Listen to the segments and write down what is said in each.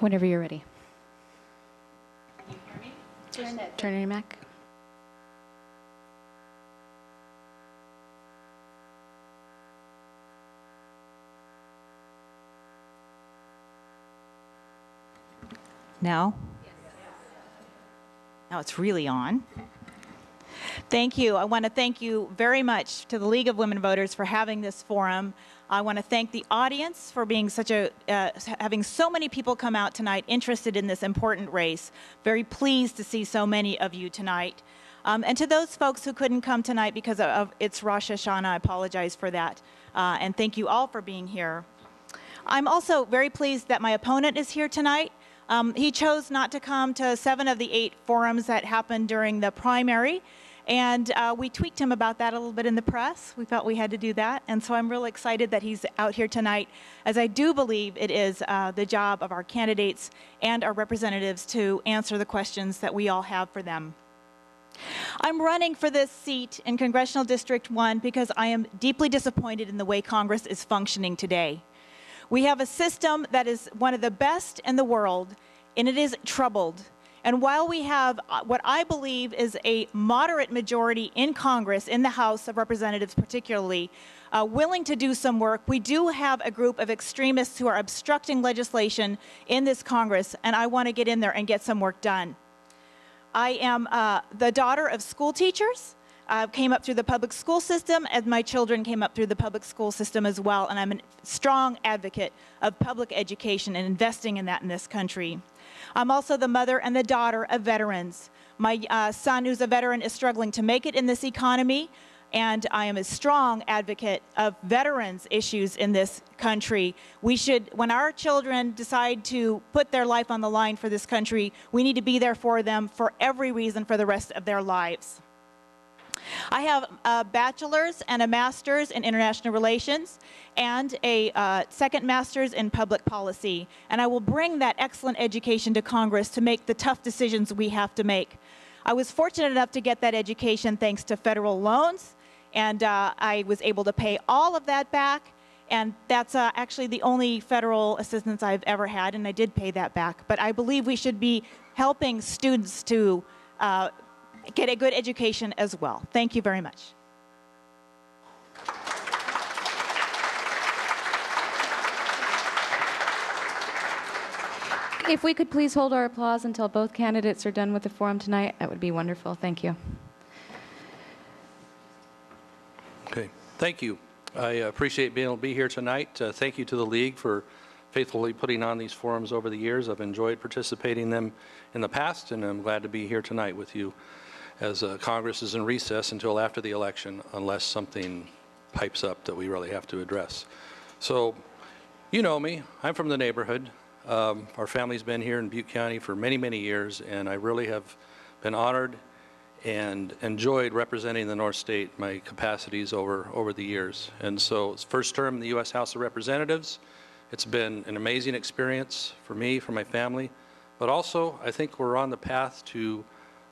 Whenever you're ready. Turn your mic. Now? Now it's really on. Thank you. I want to thank you very much to the League of Women Voters for having this forum. I want to thank the audience for being such a, uh, having so many people come out tonight interested in this important race. Very pleased to see so many of you tonight. Um, and to those folks who couldn't come tonight because of, of it's Rosh Hashanah, I apologize for that. Uh, and thank you all for being here. I'm also very pleased that my opponent is here tonight. Um, he chose not to come to seven of the eight forums that happened during the primary. And uh, we tweaked him about that a little bit in the press. We felt we had to do that. And so I'm really excited that he's out here tonight, as I do believe it is uh, the job of our candidates and our representatives to answer the questions that we all have for them. I'm running for this seat in Congressional District 1 because I am deeply disappointed in the way Congress is functioning today. We have a system that is one of the best in the world, and it is troubled. And while we have uh, what I believe is a moderate majority in Congress, in the House of Representatives particularly, uh, willing to do some work, we do have a group of extremists who are obstructing legislation in this Congress, and I want to get in there and get some work done. I am uh, the daughter of school teachers uh, came up through the public school system, and my children came up through the public school system as well. And I'm a strong advocate of public education and investing in that in this country. I'm also the mother and the daughter of veterans. My uh, son, who's a veteran, is struggling to make it in this economy. And I am a strong advocate of veterans' issues in this country. We should, when our children decide to put their life on the line for this country, we need to be there for them for every reason for the rest of their lives. I have a bachelor's and a master's in international relations and a uh, second master's in public policy. And I will bring that excellent education to Congress to make the tough decisions we have to make. I was fortunate enough to get that education thanks to federal loans, and uh, I was able to pay all of that back. And that's uh, actually the only federal assistance I've ever had, and I did pay that back. But I believe we should be helping students to uh, get a good education as well. Thank you very much. If we could please hold our applause until both candidates are done with the forum tonight, that would be wonderful. Thank you. Okay, thank you. I appreciate being able to be here tonight. Uh, thank you to the League for faithfully putting on these forums over the years. I've enjoyed participating in them in the past, and I'm glad to be here tonight with you as uh, Congress is in recess until after the election, unless something pipes up that we really have to address. So, you know me. I'm from the neighborhood. Um, our family's been here in Butte County for many, many years, and I really have been honored and enjoyed representing the North State, my capacities over, over the years. And so, it's first term in the U.S. House of Representatives. It's been an amazing experience for me, for my family, but also I think we're on the path to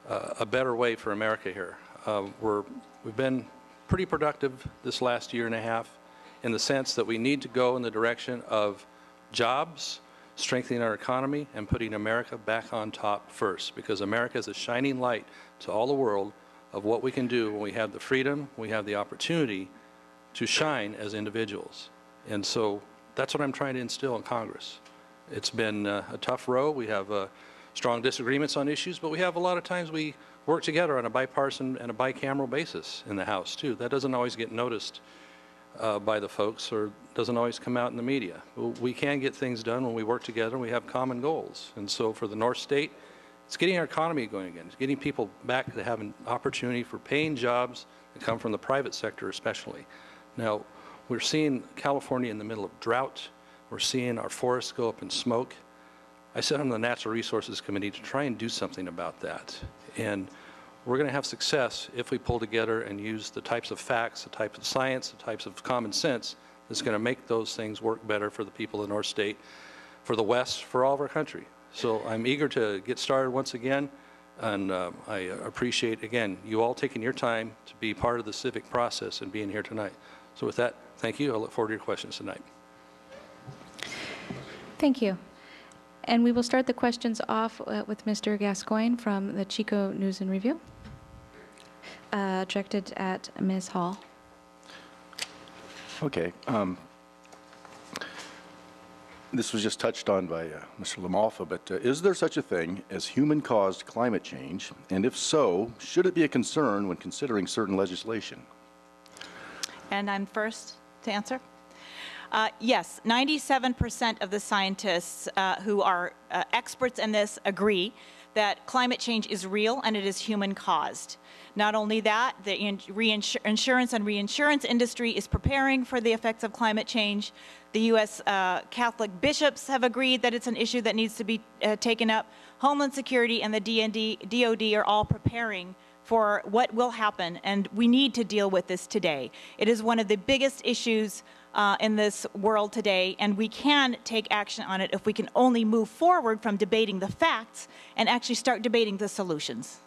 a better way for America here. Uh, we're, we've been pretty productive this last year and a half in the sense that we need to go in the direction of jobs, strengthening our economy, and putting America back on top first because America is a shining light to all the world of what we can do when we have the freedom, we have the opportunity to shine as individuals. And so that's what I'm trying to instill in Congress. It's been uh, a tough row. We have uh, strong disagreements on issues, but we have a lot of times we work together on a bipartisan and a bicameral basis in the House, too. That doesn't always get noticed uh, by the folks or doesn't always come out in the media. We can get things done when we work together and we have common goals. And so for the North State, it's getting our economy going again. It's getting people back to having opportunity for paying jobs that come from the private sector especially. Now, we're seeing California in the middle of drought. We're seeing our forests go up in smoke. I sit on the Natural Resources Committee to try and do something about that. And we're going to have success if we pull together and use the types of facts, the type of science, the types of common sense that's going to make those things work better for the people in our state, for the West, for all of our country. So I'm eager to get started once again, and uh, I appreciate, again, you all taking your time to be part of the civic process and being here tonight. So with that, thank you. I look forward to your questions tonight. Thank you. And we will start the questions off uh, with Mr. Gascoigne from the Chico News and Review, uh, directed at Ms. Hall. Okay. um, This was just touched on by uh, Mr. LaMalfa, but uh, is there such a thing as human-caused climate change? And if so, should it be a concern when considering certain legislation? And I'm first to answer. Uh, Yes, 97% of the scientists uh, who are uh, experts in this agree that climate change is real and it is human-caused. Not only that, the insurance and reinsurance industry is preparing for the effects of climate change. The U.S. uh, Catholic bishops have agreed that it's an issue that needs to be uh, taken up. Homeland Security and the DND, DOD are all preparing for what will happen, and we need to deal with this today. It is one of the biggest issues uh, in this world today, and we can take action on it if we can only move forward from debating the facts and actually start debating the solutions.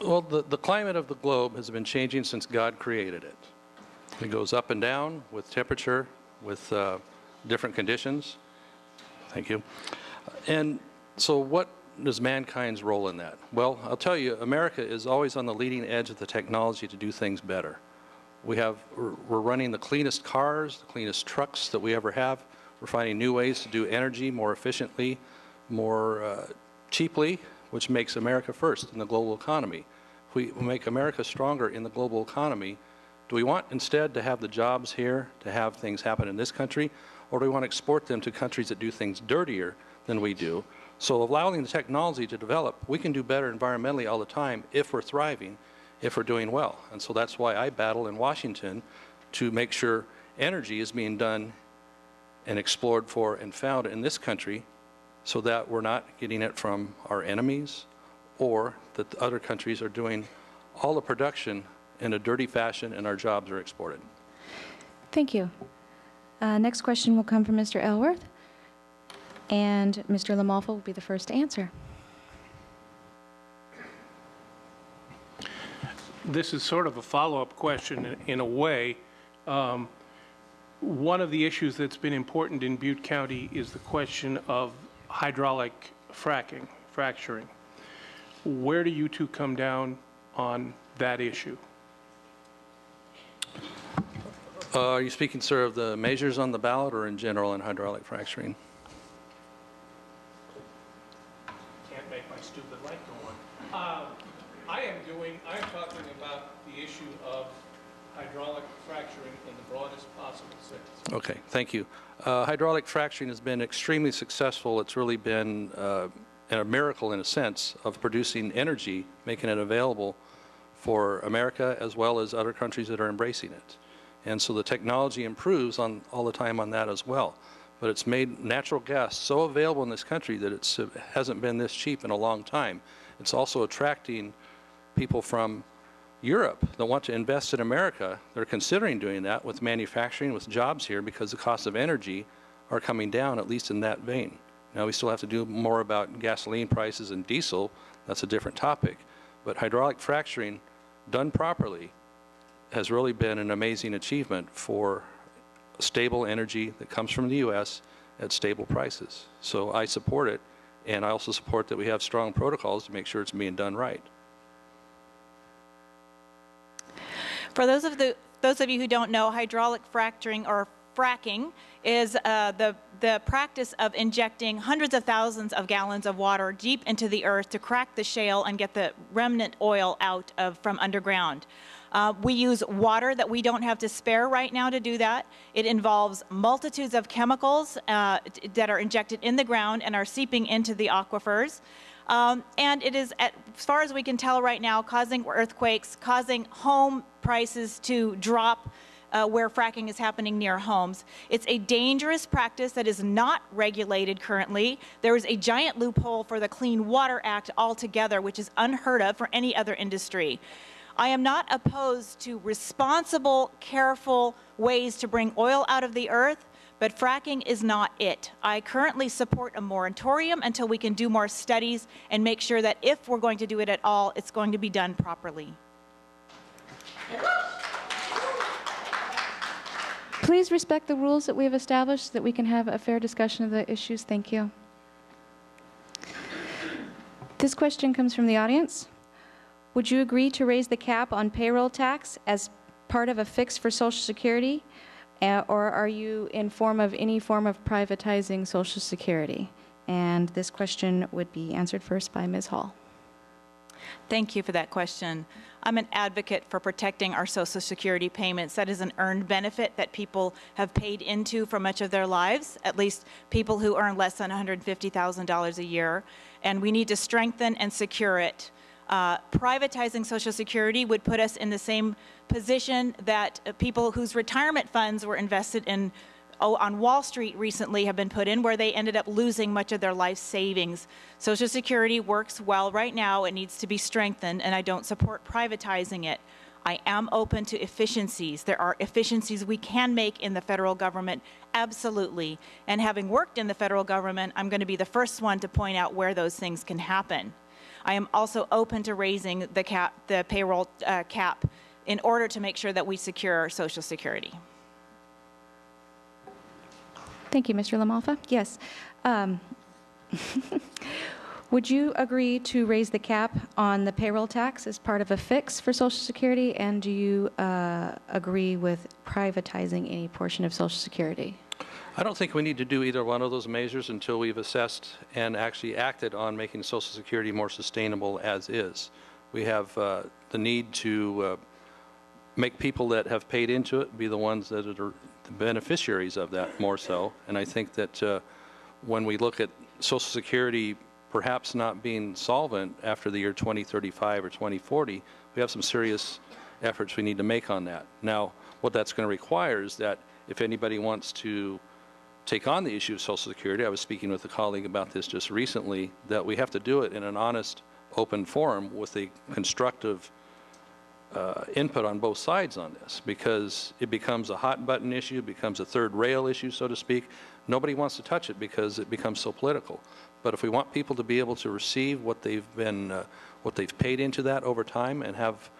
Well, the, the climate of the globe has been changing since God created it. It goes up and down with temperature, with uh, different conditions. Thank you. And so, what is mankind's role in that? Well, I'll tell you, America is always on the leading edge of the technology to do things better. We have, we're running the cleanest cars, the cleanest trucks that we ever have. We're finding new ways to do energy more efficiently, more uh, cheaply, which makes America first in the global economy. If we make America stronger in the global economy, do we want instead to have the jobs here, to have things happen in this country, or do we want to export them to countries that do things dirtier than we do? So allowing the technology to develop, we can do better environmentally all the time if we're thriving, if we're doing well. And so that's why I battle in Washington to make sure energy is being done and explored for and found in this country so that we're not getting it from our enemies or that the other countries are doing all the production in a dirty fashion and our jobs are exported. Thank you. Uh, Next question will come from Mr. Elworth, and Mr. LaMalfa will be the first to answer. This is sort of a follow-up question in- in a way. Um, One of the issues that's been important in Butte County is the question of hydraulic fracking, fracturing. Where do you two come down on that issue? Uh, Are you speaking, sir, of the measures on the ballot or in general in hydraulic fracturing? Can't make my stupid light go on. Uh, I am doing, I'm talking about the issue of hydraulic fracturing in the broadest possible sense. Okay, thank you. Uh, Hydraulic fracturing has been extremely successful. It's really been uh, a miracle, in a sense, of producing energy, making it available for America as well as other countries that are embracing it. And so the technology improves on, all the time on that as well. But it's made natural gas so available in this country that it hasn't been this cheap in a long time. It's also attracting people from Europe that want to invest in America, they're considering doing that with manufacturing, with jobs here, because the costs of energy are coming down, at least in that vein. Now, we still have to do more about gasoline prices and diesel. That's a different topic. But hydraulic fracturing, done properly, has really been an amazing achievement for stable energy that comes from the U.S. at stable prices. So I support it, and I also support that we have strong protocols to make sure it's being done right. For those of the those of you who don't know, hydraulic fracturing or fracking is uh, the the practice of injecting hundreds of thousands of gallons of water deep into the earth to crack the shale and get the remnant oil out of from underground. Uh, we use water that we don't have to spare right now to do that. It involves multitudes of chemicals uh, that are injected in the ground and are seeping into the aquifers. Um, and it is, at, as far as we can tell right now, causing earthquakes, causing home prices to drop uh, where fracking is happening near homes. It's a dangerous practice that is not regulated currently. There is a giant loophole for the Clean Water Act altogether, which is unheard of for any other industry. I am not opposed to responsible, careful ways to bring oil out of the earth, but fracking is not it. I currently support a moratorium until we can do more studies and make sure that if we're going to do it at all, it's going to be done properly. Please respect the rules that we have established so that we can have a fair discussion of the issues. Thank you. This question comes from the audience. Would you agree to raise the cap on payroll tax as part of a fix for Social Security? Or are you in form of any form of privatizing Social Security? And this question would be answered first by Ms. Hall. Thank you for that question. I'm an advocate for protecting our Social Security payments. That is an earned benefit that people have paid into for much of their lives, at least people who earn less than $150,000 a year. And we need to strengthen and secure it. Uh, privatizing Social Security would put us in the same position that uh, people whose retirement funds were invested in oh, on Wall Street recently have been put in, where they ended up losing much of their life savings. Social Security works well right now. It needs to be strengthened, and I don't support privatizing it. I am open to efficiencies. There are efficiencies we can make in the federal government, absolutely. And having worked in the federal government, I'm going to be the first one to point out where those things can happen. I am also open to raising the cap, the payroll uh, cap, in order to make sure that we secure Social Security. Thank you, Mr. LaMalfa. Yes. Um, Would you agree to raise the cap on the payroll tax as part of a fix for Social Security? And do you uh, agree with privatizing any portion of Social Security? I don't think we need to do either one of those measures until we've assessed and actually acted on making Social Security more sustainable as is. We have uh, the need to uh, make people that have paid into it be the ones that are the beneficiaries of that more so. And I think that uh, when we look at Social Security perhaps not being solvent after the year 2035 or 2040, we have some serious efforts we need to make on that. Now, what that's going to require is that if anybody wants to take on the issue of Social Security, I was speaking with a colleague about this just recently, that we have to do it in an honest, open forum with a constructive uh, input on both sides on this because it becomes a hot button issue, becomes a third rail issue, so to speak. Nobody wants to touch it because it becomes so political. But if we want people to be able to receive what they've been, uh, what they've paid into that over time and have,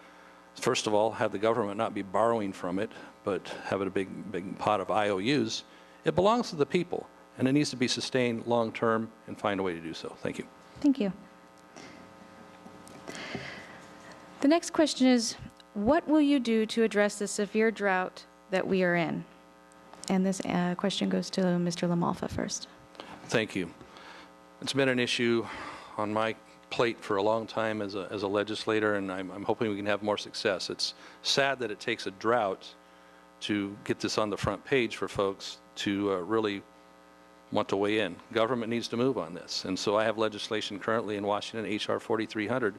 first of all, have the government not be borrowing from it, but have it a big, big pot of IOUs, it belongs to the people and it needs to be sustained long term and find a way to do so. Thank you. Thank you. The next question is, what will you do to address the severe drought that we are in? And this uh, question goes to Mr. LaMalfa first. Thank you. It's been an issue on my plate for a long time as a, as a legislator, and I'm, I'm hoping we can have more success. It's sad that it takes a drought to get this on the front page for folks to uh, really want to weigh in. Government needs to move on this. And so I have legislation currently in Washington, H.R. 4300,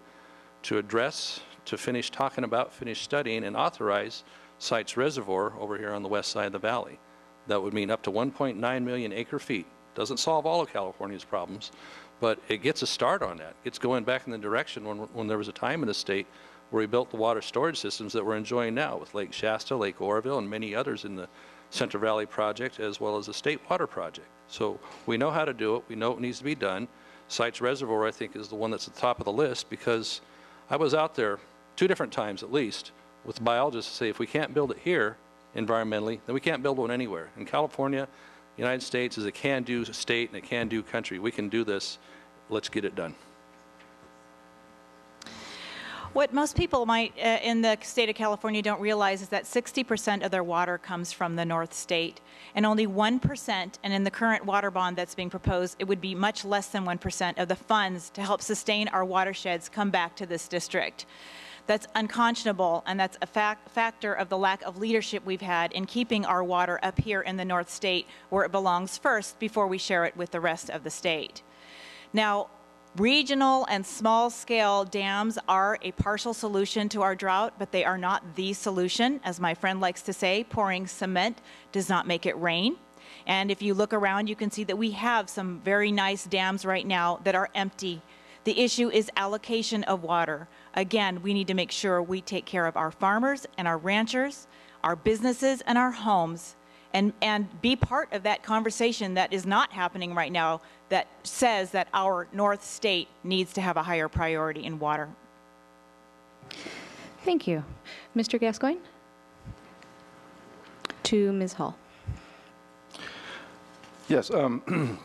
to address, to finish talking about, finish studying, and authorize Sites Reservoir over here on the west side of the valley. That would mean up to 1.9 million acre feet. Doesn't solve all of California's problems, but it gets a start on that. It's going back in the direction when, when there was a time in the state where we built the water storage systems that we're enjoying now with Lake Shasta, Lake Oroville, and many others in the Central Valley Project, as well as the State Water Project. So we know how to do it. We know it needs to be done. Sites Reservoir, I think, is the one that's at the top of the list because I was out there two different times at least with biologists to say if we can't build it here environmentally, then we can't build one anywhere. In California, the United States is a can-do state and a can-do country. We can do this. Let's get it done. What most people might uh, in the state of California don't realize is that 60% of their water comes from the North State, and only 1%, and in the current water bond that's being proposed, it would be much less than 1% of the funds to help sustain our watersheds come back to this district. That's unconscionable, and that's a fac factor of the lack of leadership we've had in keeping our water up here in the North State where it belongs first before we share it with the rest of the state. Now, Regional and small scale dams are a partial solution to our drought, but they are not the solution. As my friend likes to say, pouring cement does not make it rain. And if you look around, you can see that we have some very nice dams right now that are empty. The issue is allocation of water. Again, we need to make sure we take care of our farmers and our ranchers, our businesses and our homes, and, and be part of that conversation that is not happening right now that says that our North State needs to have a higher priority in water. Thank you. Mr. Gascoigne? To Ms. Hall. Yes, um,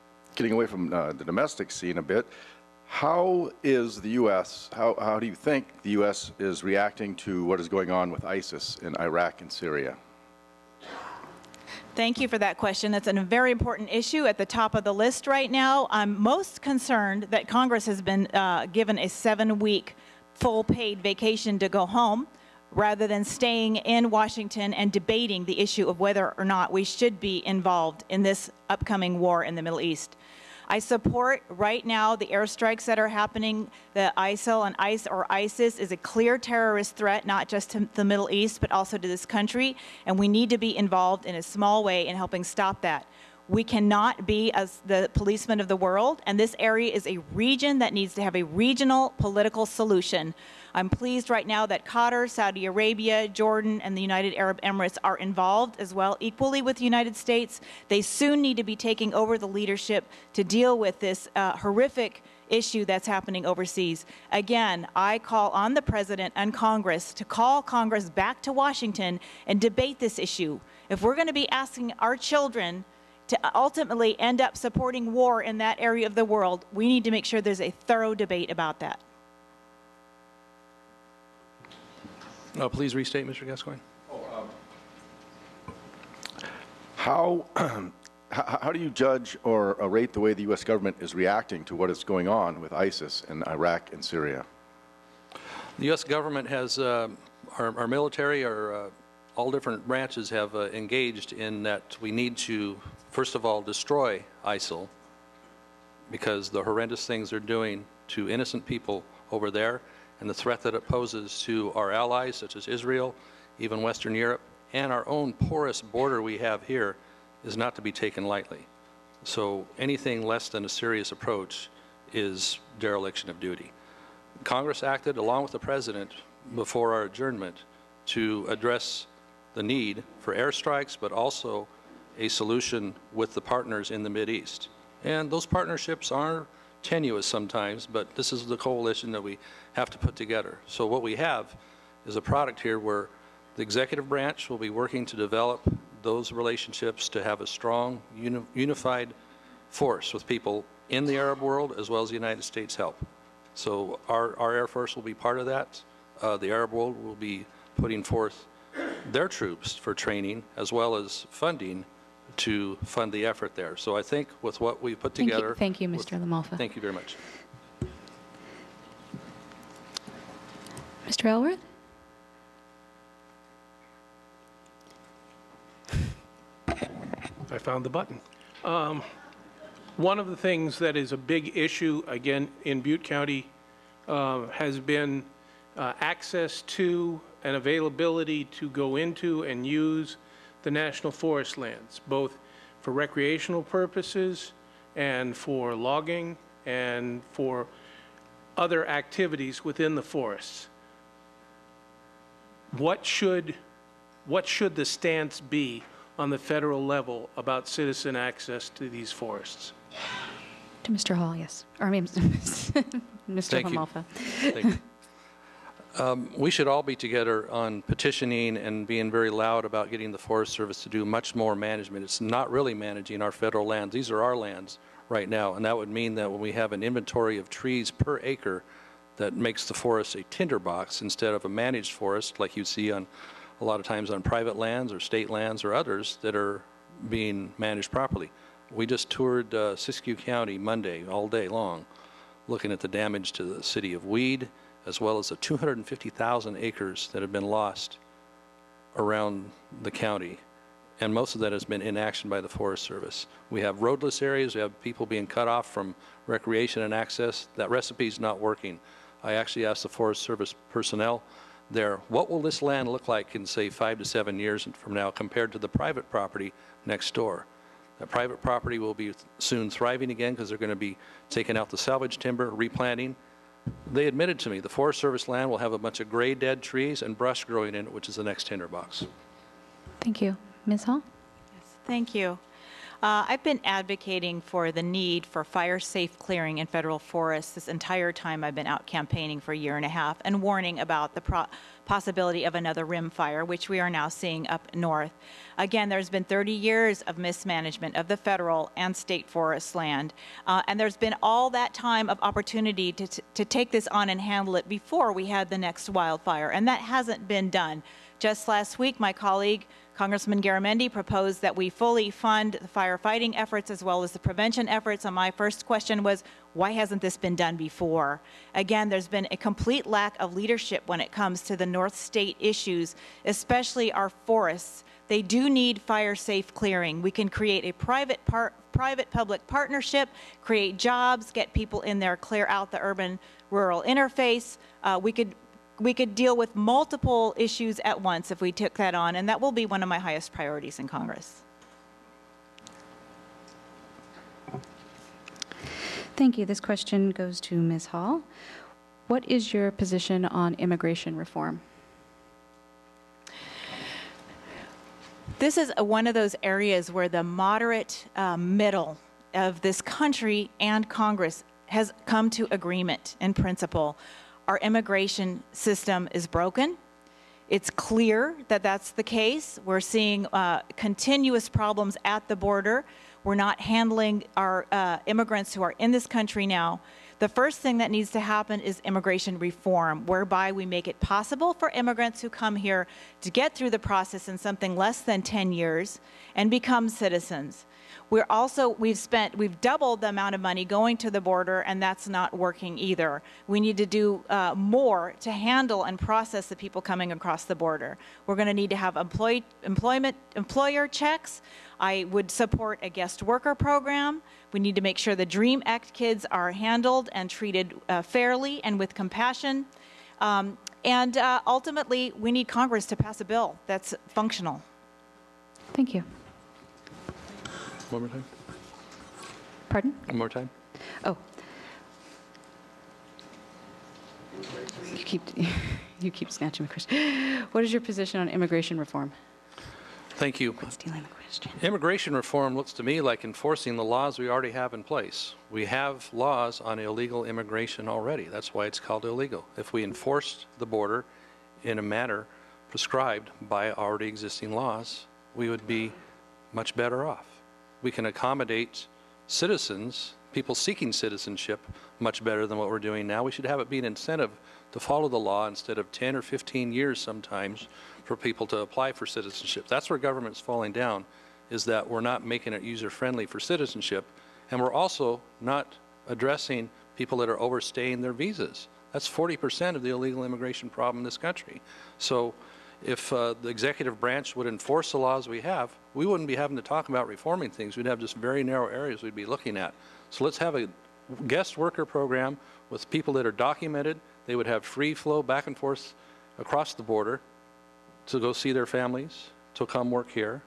getting away from uh, the domestic scene a bit, how is the U.S., how, how do you think the U.S. is reacting to what is going on with ISIS in Iraq and Syria? Thank you for that question. That's a very important issue at the top of the list right now. I'm most concerned that Congress has been uh, given a seven week full paid vacation to go home rather than staying in Washington and debating the issue of whether or not we should be involved in this upcoming war in the Middle East. I support right now the airstrikes that are happening. The ISIL and ICE or ISIS is a clear terrorist threat, not just to the Middle East, but also to this country. And we need to be involved in a small way in helping stop that. We cannot be as the policemen of the world, and this area is a region that needs to have a regional political solution. I'm pleased right now that Qatar, Saudi Arabia, Jordan, and the United Arab Emirates are involved as well, equally with the United States. They soon need to be taking over the leadership to deal with this uh, horrific issue that's happening overseas. Again, I call on the President and Congress to call Congress back to Washington and debate this issue. If we're going to be asking our children to ultimately end up supporting war in that area of the world, we need to make sure there's a thorough debate about that. Uh, Please restate, Mr. Gascoigne. How, how how do you judge or rate the way the U.S. government is reacting to what is going on with ISIS in Iraq and Syria? The U.S. government has, uh, our our military, our, uh, all different branches have uh, engaged in that we need to, first of all, destroy ISIL because the horrendous things they're doing to innocent people over there and the threat that it poses to our allies such as Israel, even Western Europe, and our own porous border we have here is not to be taken lightly. So anything less than a serious approach is dereliction of duty. Congress acted along with the President before our adjournment to address the need for airstrikes, but also a solution with the partners in the Mideast. And those partnerships are tenuous sometimes, but this is the coalition that we have to put together. So what we have is a product here where the executive branch will be working to develop those relationships to have a strong, uni unified force with people in the Arab world as well as the United States help. So our, our Air Force will be part of that. Uh, the Arab world will be putting forth their troops for training as well as funding to fund the effort there. So I think with what we put Thank you- together. thank you, Mr. LaMalfa. Thank you very much. Mr. Elworth? I found the button. Um, One of the things that is a big issue, again, in Butte County, uh, has been uh, access to and availability to go into and use the national forest lands, both for recreational purposes and for logging and for other activities within the forests. What should, what should the stance be on the federal level about citizen access to these forests? To Mr. Hall, yes. Or I mean, Mr. Thank you. Thank you. Um, We should all be together on petitioning and being very loud about getting the Forest Service to do much more management. It's not really managing our federal lands. These are our lands right now, and that would mean that when we have an inventory of trees per acre, that makes the forest a tinderbox instead of a managed forest like you see on a lot of times on private lands or state lands or others that are being managed properly. We just toured uh, Siskiyou County Monday all day long, looking at the damage to the city of Weed, as well as the 250,000 acres that have been lost around the county. And most of that has been inaction by the Forest Service. We have roadless areas, we have people being cut off from recreation and access. That recipe is not working. I actually asked the Forest Service personnel there, what will this land look like in, say, five to seven years from now compared to the private property next door? That private property will be soon thriving again because they're going to be taking out the salvage timber, replanting. They admitted to me the Forest Service land will have a bunch of gray dead trees and brush growing in it, which is the next tinderbox. Thank you. Ms. Hall? Thank you. Uh, I've been advocating for the need for fire safe clearing in federal forests this entire time I've been out campaigning for a year and a half and warning about the pro- possibility of another rim fire, which we are now seeing up north. Again, there's been 30 years of mismanagement of the federal and state forest land, uh, and there's been all that time of opportunity to, to, to take this on and handle it before we had the next wildfire, and that hasn't been done. Just last week, my colleague, Congressman Garamendi, proposed that we fully fund the firefighting efforts as well as the prevention efforts. And my first question was, why hasn't this been done before? Again, there's been a complete lack of leadership when it comes to the North State issues, especially our forests. They do need fire safe clearing. We can create a private private public partnership, create jobs, get people in there, clear out the urban rural interface. Uh, we could we could deal with multiple issues at once if we took that on, and that will be one of my highest priorities in Congress. Thank you. This question goes to Ms. Hall. What is your position on immigration reform? This is one of those areas where the moderate uh, middle of this country and Congress has come to agreement in principle. Our immigration system is broken. It's clear that that's the case. We're seeing uh, continuous problems at the border. We're not handling our uh, immigrants who are in this country now. The first thing that needs to happen is immigration reform, whereby we make it possible for immigrants who come here to get through the process in something less than 10 years and become citizens. We're also, we've spent, we've doubled the amount of money going to the border, and that's not working either. We need to do uh, more to handle and process the people coming across the border. We're going to need to have employee, employment, employer checks. I would support a guest worker program. We need to make sure the DREAM Act kids are handled and treated uh, fairly and with compassion. Um, and uh, ultimately, we need Congress to pass a bill that's functional. Thank you. One more time? Pardon? One more time? Oh. You keep, you keep snatching my question. What is your position on immigration reform? Thank you. Stealing the question. Immigration reform looks to me like enforcing the laws we already have in place. We have laws on illegal immigration already. That's why it's called illegal. If we enforced the border in a manner prescribed by already existing laws, we would be much better off. We can accommodate citizens, people seeking citizenship, much better than what we're doing now. We should have it be an incentive to follow the law instead of 10 or 15 years sometimes for people to apply for citizenship. That's where government's falling down, is that we're not making it user-friendly for citizenship, and we're also not addressing people that are overstaying their visas. That's 40% of the illegal immigration problem in this country. So if uh, the executive branch would enforce the laws we have, we wouldn't be having to talk about reforming things. We'd have just very narrow areas we'd be looking at. So let's have a guest worker program with people that are documented. They would have free flow back and forth across the border to go see their families, to come work here.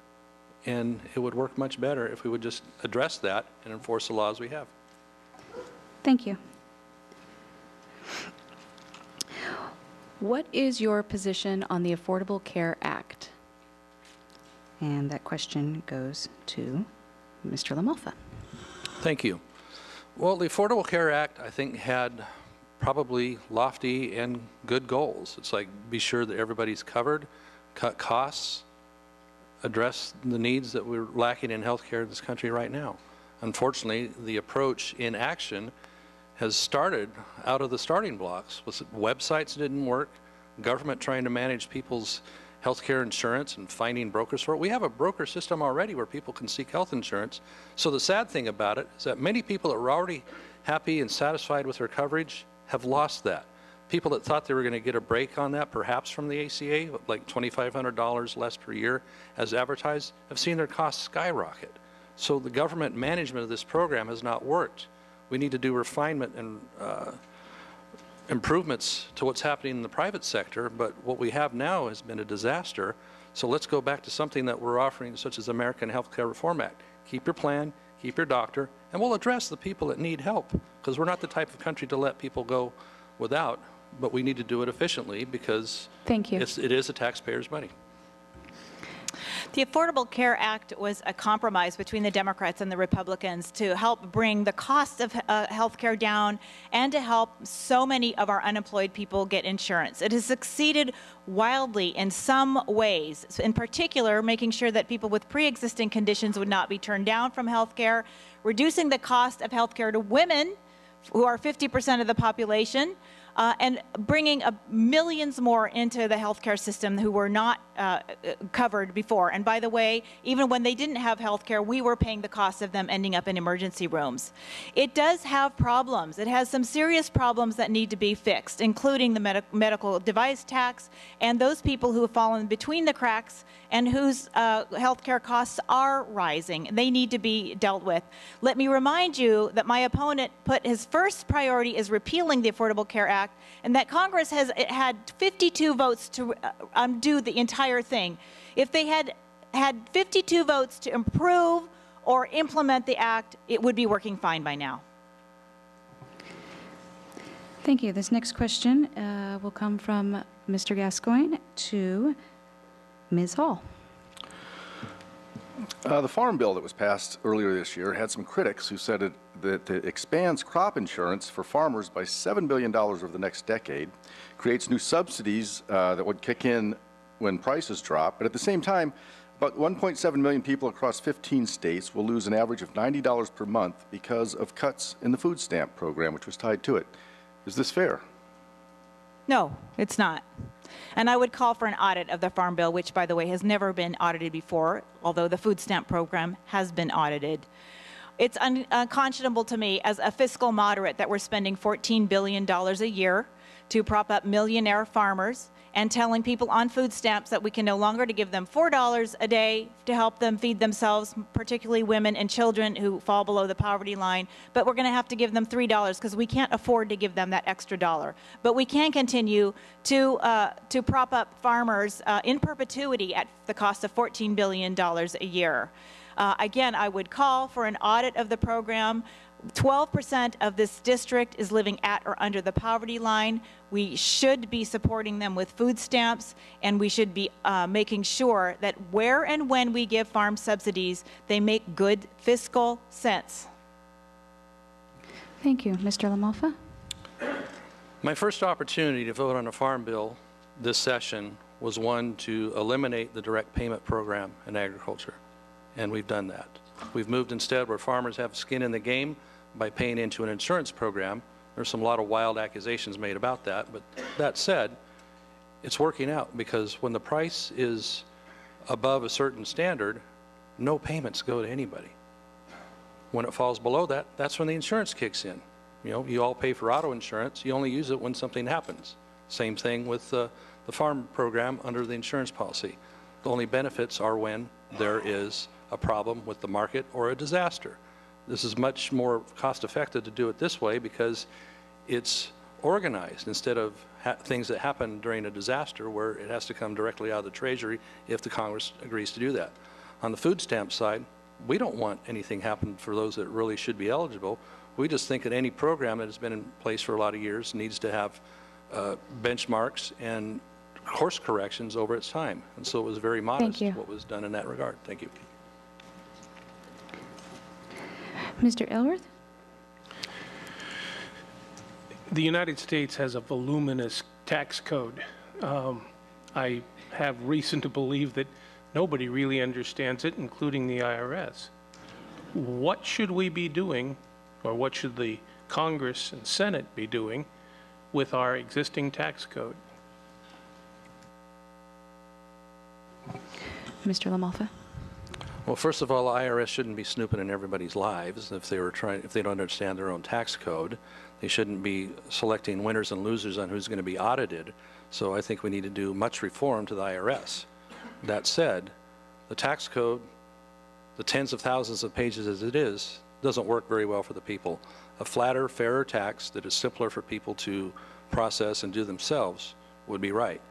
And it would work much better if we would just address that and enforce the laws we have. Thank you. What is your position on the Affordable Care Act? And that question goes to Mr. LaMalfa. Thank you. Well, the Affordable Care Act, I think, had probably lofty and good goals. It's like be sure that everybody's covered, cut costs, address the needs that we're lacking in healthcare in this country right now. Unfortunately, the approach in action has started out of the starting blocks. Websites didn't work, government trying to manage people's healthcare insurance and finding brokers for it. We have a broker system already where people can seek health insurance. So the sad thing about it is that many people that were already happy and satisfied with their coverage have lost that. People that thought they were going to get a break on that, perhaps from the ACA, like $2,500 less per year as advertised, have seen their costs skyrocket. So the government management of this program has not worked. We need to do refinement and uh, improvements to what's happening in the private sector, but what we have now has been a disaster. So let's go back to something that we're offering, such as American Health Care Reform Act. Keep your plan, keep your doctor, and we'll address the people that need help, because we're not the type of country to let people go without, but we need to do it efficiently because Thank you. it's, it is the taxpayers' money. The Affordable Care Act was a compromise between the Democrats and the Republicans to help bring the cost of uh, health care down and to help so many of our unemployed people get insurance. It has succeeded wildly in some ways, in particular, making sure that people with pre existing conditions would not be turned down from health care, reducing the cost of health care to women who are 50% of the population, uh, and bringing millions more into the healthcare system who were not uh, covered before. And by the way, even when they didn't have health care, we were paying the cost of them ending up in emergency rooms. It does have problems. It has some serious problems that need to be fixed, including the med medical device tax and those people who have fallen between the cracks and whose uh, healthcare costs are rising. They need to be dealt with. Let me remind you that my opponent put his first priority is repealing the Affordable Care Act Act, and that Congress has had 52 votes to uh, undo the entire thing. If they had had 52 votes to improve or implement the act, it would be working fine by now. Thank you. This next question uh, will come from Mr. Gascoigne to Ms. Hall. Uh, the Farm Bill that was passed earlier this year had some critics who said it, that it expands crop insurance for farmers by $7 billion over the next decade, creates new subsidies uh, that would kick in when prices drop, but at the same time, about 1.7 million people across 15 states will lose an average of $90 per month because of cuts in the food stamp program, which was tied to it. Is this fair? No, it's not. And I would call for an audit of the Farm Bill, which, by the way, has never been audited before, although the food stamp program has been audited. It's unconscionable to me as a fiscal moderate that we're spending $14 billion a year to prop up millionaire farmers and telling people on food stamps that we can no longer to give them $4 a day to help them feed themselves, particularly women and children who fall below the poverty line, but we're going to have to give them $3 because we can't afford to give them that extra dollar. But we can continue to, uh, to prop up farmers uh, in perpetuity at the cost of $14 billion a year. Uh, again, I would call for an audit of the program. 12% of this district is living at or under the poverty line. We should be supporting them with food stamps, and we should be uh, making sure that where and when we give farm subsidies, they make good fiscal sense. Thank you. Mr. LaMalfa? My first opportunity to vote on a farm bill this session was one to eliminate the direct payment program in agriculture, and we've done that. We've moved instead where farmers have skin in the game by paying into an insurance program. There's some a lot of wild accusations made about that, but that said, it's working out because when the price is above a certain standard, no payments go to anybody. When it falls below that, that's when the insurance kicks in. You know, you all pay for auto insurance, you only use it when something happens. Same thing with uh, the farm program under the insurance policy. The only benefits are when there is a problem with the market or a disaster. This is much more cost effective to do it this way because it's organized instead of things that happen during a disaster where it has to come directly out of the Treasury if the Congress agrees to do that. On the food stamp side, we don't want anything happen for those that really should be eligible. We just think that any program that has been in place for a lot of years needs to have uh, benchmarks and course corrections over its time. And so it was very modest what was done in that regard. Thank you. Mr. Elworth? The United States has a voluminous tax code. Um, I have reason to believe that nobody really understands it, including the IRS. What should we be doing, or what should the Congress and Senate be doing with our existing tax code? Mr. LaMalfa? Well, first of all, the IRS shouldn't be snooping in everybody's lives if they were trying, if they don't understand their own tax code. They shouldn't be selecting winners and losers on who's going to be audited. So I think we need to do much reform to the IRS. That said, the tax code, the tens of thousands of pages as it is, doesn't work very well for the people. A flatter, fairer tax that is simpler for people to process and do themselves would be right.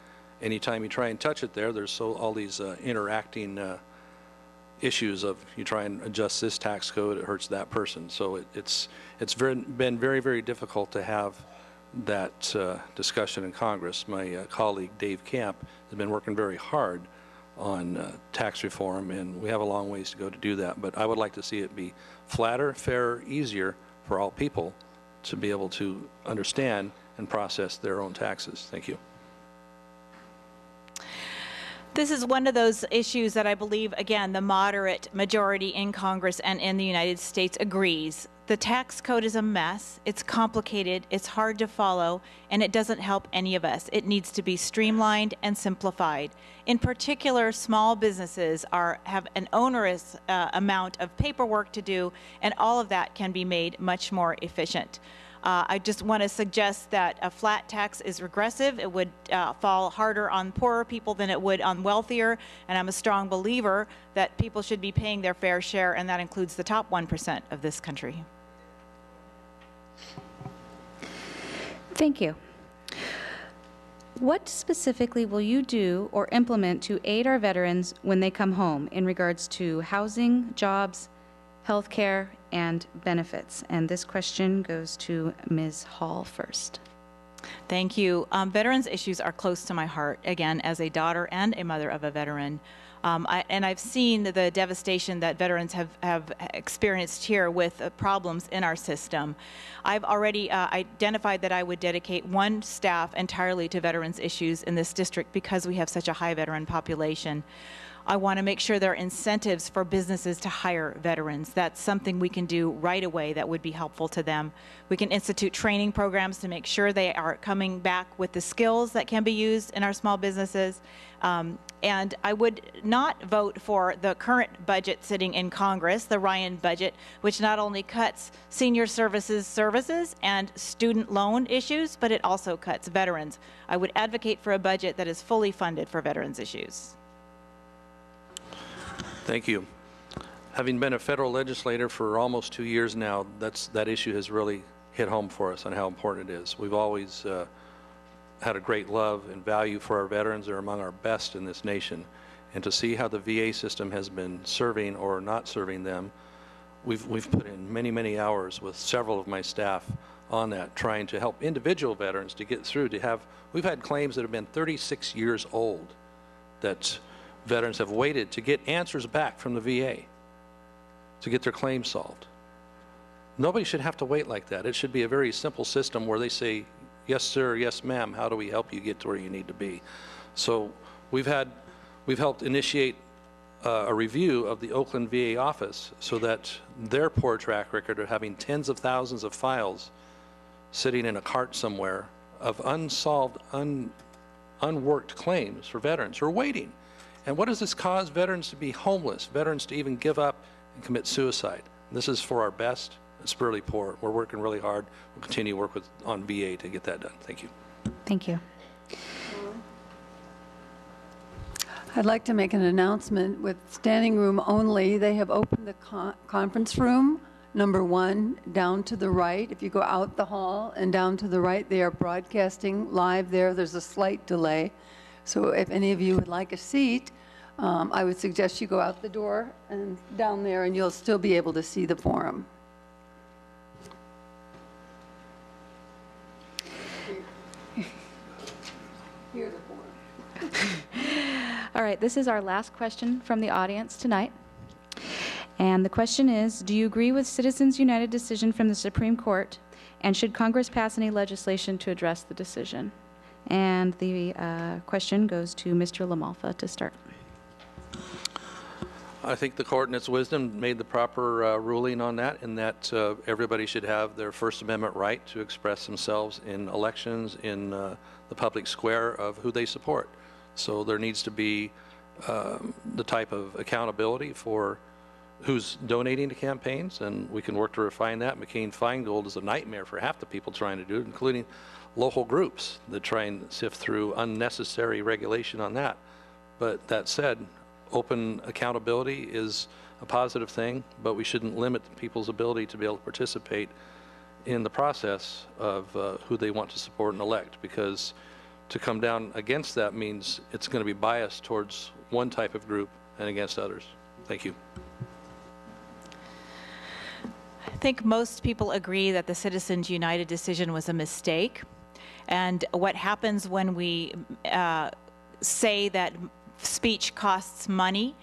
Anytime you try and touch it there, there's so all these uh, interacting uh, issues of you try and adjust this tax code, it hurts that person. So it, it's it's very, been very very difficult to have that uh, discussion in Congress. My uh, colleague Dave Camp has been working very hard on uh, tax reform, and we have a long ways to go to do that. But I would like to see it be flatter, fairer, easier for all people to be able to understand and process their own taxes. Thank you. This is one of those issues that I believe, again, the moderate majority in Congress and in the United States agrees. The tax code is a mess. It's complicated, it's hard to follow, and it doesn't help any of us. It needs to be streamlined and simplified. In particular, small businesses are have an onerous uh, amount of paperwork to do, and all of that can be made much more efficient. Uh, I just want to suggest that a flat tax is regressive. It would uh, fall harder on poorer people than it would on wealthier. And I'm a strong believer that people should be paying their fair share, and that includes the top 1% of this country. Thank you. What specifically will you do or implement to aid our veterans when they come home in regards to housing, jobs, health care, and benefits? And this question goes to Ms. Hall first. Thank you. Um, veterans issues are close to my heart, again, as a daughter and a mother of a veteran. Um, I, and I've seen the devastation that veterans have, have experienced here with uh, problems in our system. I've already uh, identified that I would dedicate one staff entirely to veterans issues in this district because we have such a high veteran population. I want to make sure there are incentives for businesses to hire veterans. That's something we can do right away that would be helpful to them. We can institute training programs to make sure they are coming back with the skills that can be used in our small businesses. Um, and I would not vote for the current budget sitting in Congress, the Ryan budget, which not only cuts senior services services and student loan issues, but it also cuts veterans. I would advocate for a budget that is fully funded for veterans issues. Thank you. Having been a federal legislator for almost two years now, that's, that issue has really hit home for us on how important it is. We've always uh, had a great love and value for our veterans. They're among our best in this nation. And to see how the VA system has been serving or not serving them, we've, we've put in many, many hours with several of my staff on that, trying to help individual veterans to get through, to have, we've had claims that have been 36 years old that veterans have waited to get answers back from the VA to get their claims solved. Nobody should have to wait like that. It should be a very simple system where they say, yes, sir, yes, ma'am, how do we help you get to where you need to be? So we've had, we've helped initiate uh, a review of the Oakland VA office so that their poor track record of having tens of thousands of files sitting in a cart somewhere of unsolved, un, unworked claims for veterans who are waiting. And what does this cause veterans to be homeless, veterans to even give up and commit suicide? This is for our best. It's really poor. We're working really hard. We'll continue to work with, on VA to get that done. Thank you. Thank you. I'd like to make an announcement with standing room only. They have opened the con- conference room, number one, down to the right. If you go out the hall and down to the right, they are broadcasting live there. There's a slight delay. So if any of you would like a seat, um, I would suggest you go out the door and down there, and you'll still be able to see the forum. Here's the forum. All right, this is our last question from the audience tonight. And the question is, do you agree with Citizens United decision from the Supreme Court? And should Congress pass any legislation to address the decision? And the uh, question goes to Mr. LaMalfa to start. I think the court in its wisdom made the proper uh, ruling on that, in that uh, everybody should have their First Amendment right to express themselves in elections, in uh, the public square of who they support. So there needs to be um, the type of accountability for who's donating to campaigns, and we can work to refine that. McCain-Feingold is a nightmare for half the people trying to do it, including local groups that try and sift through unnecessary regulation on that. But that said, open accountability is a positive thing, but we shouldn't limit people's ability to be able to participate in the process of uh, who they want to support and elect, because to come down against that means it's going to be biased towards one type of group and against others. Thank you. I think most people agree that the Citizens United decision was a mistake. And what happens when we uh, say that speech costs money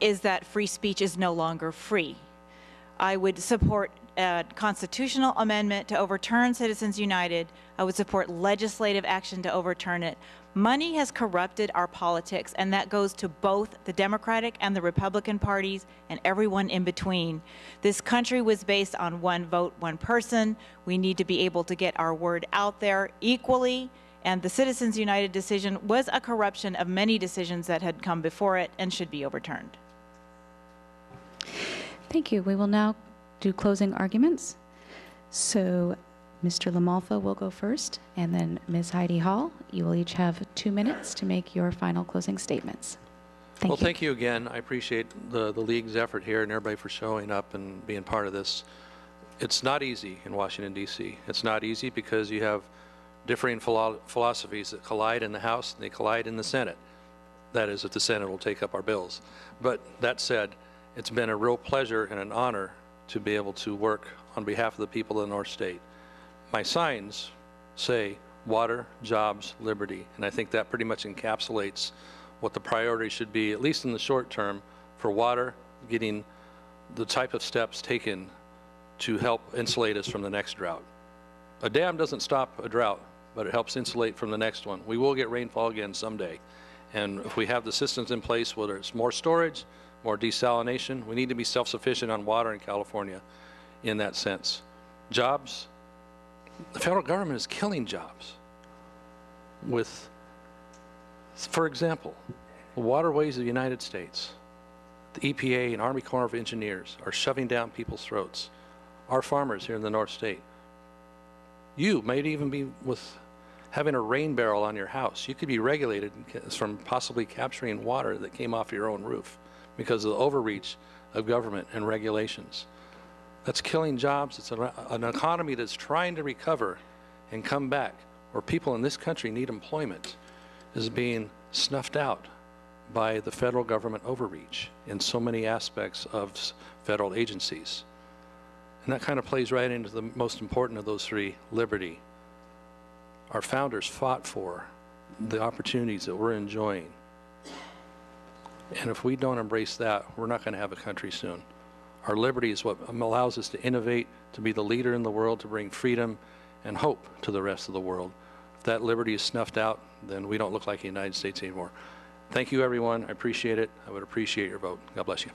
is that free speech is no longer free. I would support a constitutional amendment to overturn Citizens United. I would support legislative action to overturn it. Money has corrupted our politics, and that goes to both the Democratic and the Republican parties and everyone in between. This country was based on one vote, one person. We need to be able to get our word out there equally. And the Citizens United decision was a corruption of many decisions that had come before it and should be overturned. Thank you. We will now do closing arguments. So Mr. LaMalfa will go first, and then Ms. Heidi Hall. You will each have two minutes to make your final closing statements. Thank Well, you. thank you again. I appreciate the, the league's effort here and everybody for showing up and being part of this. It's not easy in Washington DC. It's not easy because you have differing philo- philosophies that collide in the House and they collide in the Senate. That is, if the Senate will take up our bills. But that said, it's been a real pleasure and an honor to be able to work on behalf of the people of the North State. My signs say water, jobs, liberty, and I think that pretty much encapsulates what the priority should be, at least in the short term, for water, getting the type of steps taken to help insulate us from the next drought. A dam doesn't stop a drought, but it helps insulate from the next one. We will get rainfall again someday. And if we have the systems in place, whether it's more storage, more desalination, we need to be self-sufficient on water in California in that sense. Jobs, the federal government is killing jobs with, for example, the waterways of the United States. The EPA and Army Corps of Engineers are shoving down people's throats. Our farmers here in the North State. You might even be with having a rain barrel on your house. You could be regulated from possibly capturing water that came off your own roof because of the overreach of government and regulations. That's killing jobs. It's an economy that's trying to recover and come back, where people in this country need employment, is being snuffed out by the federal government overreach in so many aspects of federal agencies. And that kind of plays right into the most important of those three liberty. Our founders fought for the opportunities that we're enjoying. And if we don't embrace that, we're not going to have a country soon. Our liberty is what allows us to innovate, to be the leader in the world, to bring freedom and hope to the rest of the world. If that liberty is snuffed out, then we don't look like the United States anymore. Thank you, everyone. I appreciate it. I would appreciate your vote. God bless you.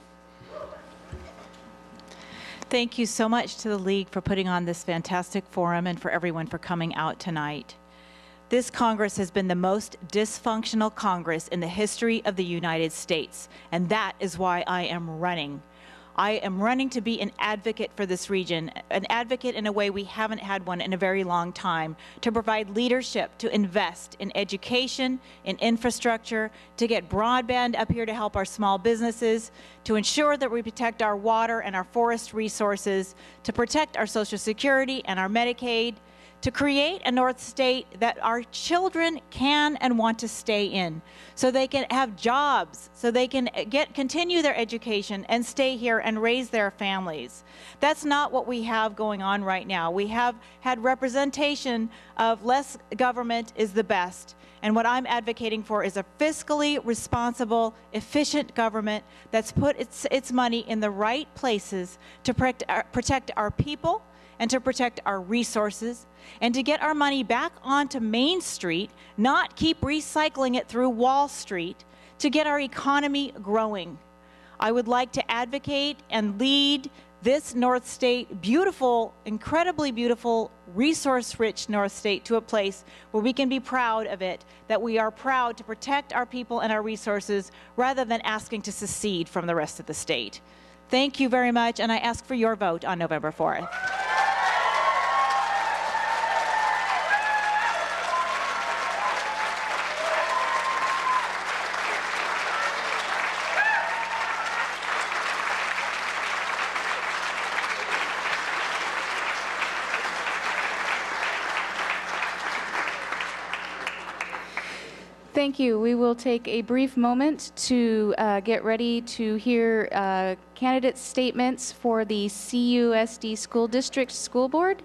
Thank you so much to the League for putting on this fantastic forum and for everyone for coming out tonight. This Congress has been the most dysfunctional Congress in the history of the United States, and that is why I am running. I am running to be an advocate for this region, an advocate in a way we haven't had one in a very long time, to provide leadership, to invest in education, in infrastructure, to get broadband up here to help our small businesses, to ensure that we protect our water and our forest resources, to protect our Social Security and our Medicaid, to create a North State that our children can and want to stay in, so they can have jobs, so they can get continue their education and stay here and raise their families. That's not what we have going on right now. We have had representation of less government is the best. And what I'm advocating for is a fiscally responsible, efficient government that's put its, its money in the right places to protect our, protect our people and to protect our resources and to get our money back onto Main Street, not keep recycling it through Wall Street, to get our economy growing. I would like to advocate and lead this North State, beautiful, incredibly beautiful, resource rich North State, to a place where we can be proud of it, that we are proud to protect our people and our resources rather than asking to secede from the rest of the state. Thank you very much, and I ask for your vote on November 4th. Thank you. We will take a brief moment to uh, get ready to hear uh, candidate statements for the CUSD School District School Board.